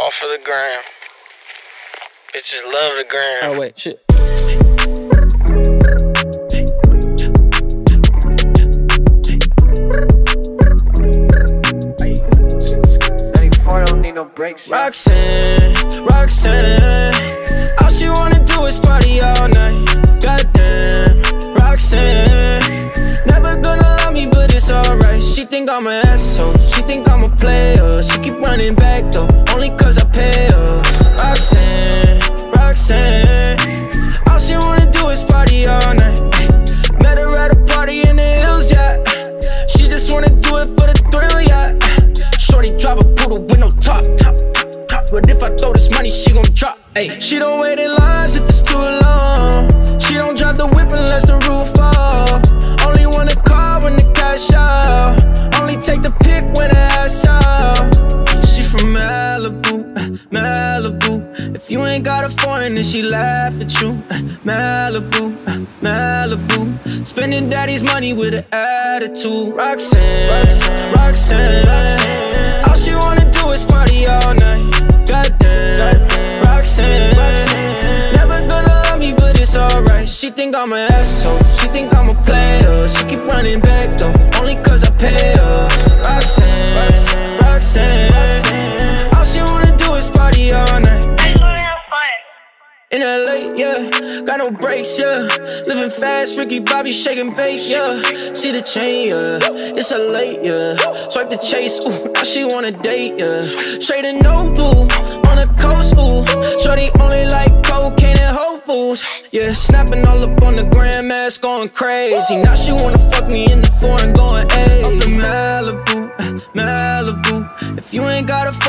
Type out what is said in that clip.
All of the gram. Bitches love the gram. Oh wait, shit. don't no breaks. Roxanne, Roxanne, all she wanna do is party all night. Goddamn, Roxanne, never gonna love me, but it's alright. She think I'm an asshole, she think I'm a player. She keep running back though, only cause I pay her. Roxanne, Roxanne, all she wanna do is party all night. Met her at a party in the hills, yeah. She just wanna do it for the thrill, yeah. Shorty drive a poodle with no top. But if I throw this money, she gon' drop. Ay. She don't wait in lines Malibu, Malibu. If you ain't got a foreign, then she laugh at you. Malibu, Malibu. Spending daddy's money with an attitude. Roxanne, Roxanne, Roxanne. All she wanna do is party all night. Goddamn, Roxanne. Never gonna love me, but it's alright. She think I'm an asshole. She think I'm In LA, yeah, got no brakes, yeah. Living fast, Ricky Bobby shaking bait, yeah. See the chain, yeah. It's a late, yeah. Swipe the Chase, ooh, now she wanna date, yeah. Straight and no blue, on the coast, ooh. Shorty only like cocaine and Whole Foods, yeah. Snapping all up on the grandmas, going crazy. Now she wanna fuck me in the foreign, going, ayy. Up in Malibu, Malibu. If you ain't got a foreign.